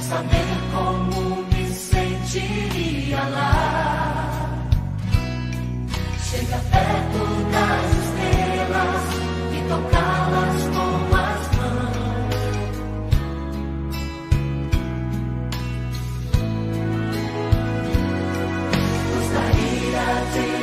Saber como me sentiria lá. Chega perto das estrelas e tocá-las com as mãos. Gostaria de